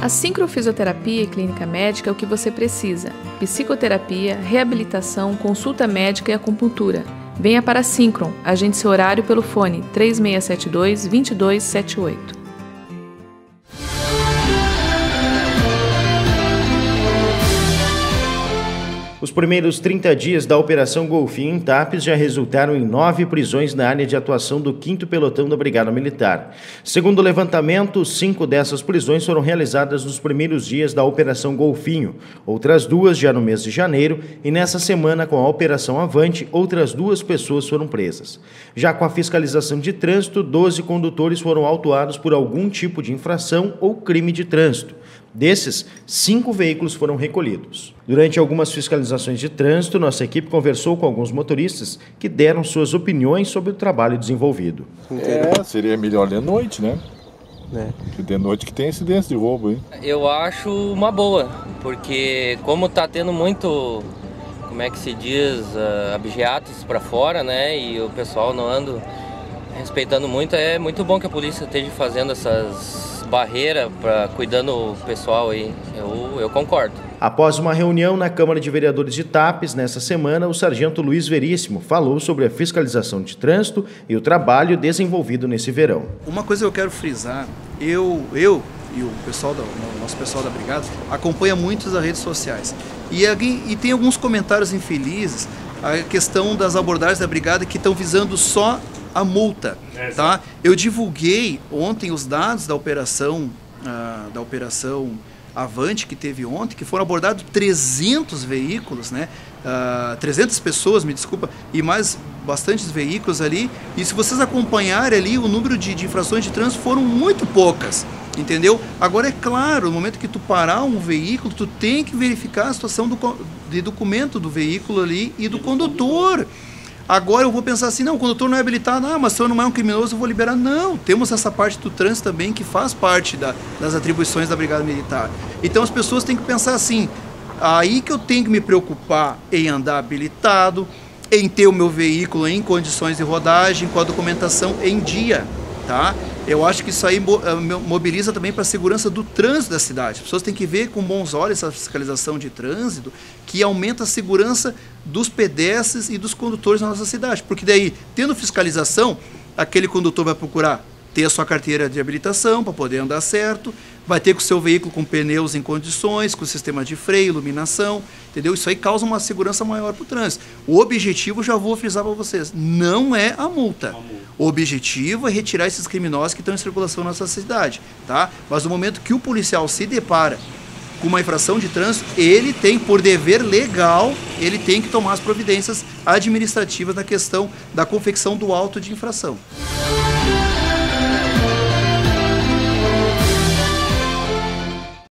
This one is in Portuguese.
A sincrofisioterapia e clínica médica é o que você precisa. Psicoterapia, reabilitação, consulta médica e acupuntura. Venha para a Syncron. Agende seu horário pelo fone 3672 2278. Os primeiros 30 dias da Operação Golfinho em Tapes já resultaram em nove prisões na área de atuação do 5 Pelotão da Brigada Militar. Segundo o levantamento, cinco dessas prisões foram realizadas nos primeiros dias da Operação Golfinho, outras duas já no mês de janeiro, e nessa semana, com a Operação Avante, outras duas pessoas foram presas. Já com a fiscalização de trânsito, 12 condutores foram autuados por algum tipo de infração ou crime de trânsito. Desses, cinco veículos foram recolhidos. Durante algumas fiscalizações de trânsito, nossa equipe conversou com alguns motoristas que deram suas opiniões sobre o trabalho desenvolvido. É, seria melhor de noite, né? É. Que de noite que tem incidência de roubo, hein? Eu acho uma boa, porque como está tendo muito, como é que se diz, uh, abjeatos para fora, né? E o pessoal não anda respeitando muito, é muito bom que a polícia esteja fazendo essas barreira para cuidando o pessoal aí. Eu, eu concordo. Após uma reunião na Câmara de Vereadores de Tapes nesta semana, o sargento Luiz Veríssimo falou sobre a fiscalização de trânsito e o trabalho desenvolvido nesse verão. Uma coisa que eu quero frisar, eu, eu e o pessoal da, o nosso pessoal da brigada acompanha muito as redes sociais. E, e tem alguns comentários infelizes a questão das abordagens da brigada que estão visando só a multa. É, tá? Eu divulguei ontem os dados da operação, uh, da operação Avante que teve ontem, que foram abordados 300 veículos, né? Uh, ah, 300 pessoas, me desculpa, e mais bastantes veículos ali. E se vocês acompanharem ali, o número de, de infrações de trânsito foram muito poucas, entendeu? Agora é claro, no momento que tu parar um veículo, tu tem que verificar a situação do, de documento do veículo ali e do condutor. Agora eu vou pensar assim, não, o condutor não é habilitado, ah, mas se eu não é um criminoso, eu vou liberar. Não, temos essa parte do trânsito também que faz parte da, das atribuições da Brigada Militar. Então as pessoas têm que pensar assim, aí que eu tenho que me preocupar em andar habilitado, em ter o meu veículo em condições de rodagem, com a documentação em dia, tá? Eu acho que isso aí eh, mobiliza também para a segurança do trânsito da cidade. As pessoas têm que ver com bons olhos essa fiscalização de trânsito, que aumenta a segurança dos pedestres e dos condutores na nossa cidade. Porque daí, tendo fiscalização, aquele condutor vai procurar ter a sua carteira de habilitação para poder andar certo, vai ter com o seu veículo com pneus em condições, com sistema de freio, iluminação, entendeu? Isso aí causa uma segurança maior para o trânsito. O objetivo, já vou frisar para vocês, não é a multa. O objetivo é retirar esses criminosos que estão em circulação na nossa cidade, tá? Mas no momento que o policial se depara com uma infração de trânsito, ele tem, por dever legal, ele tem que tomar as providências administrativas na questão da confecção do auto de infração. Música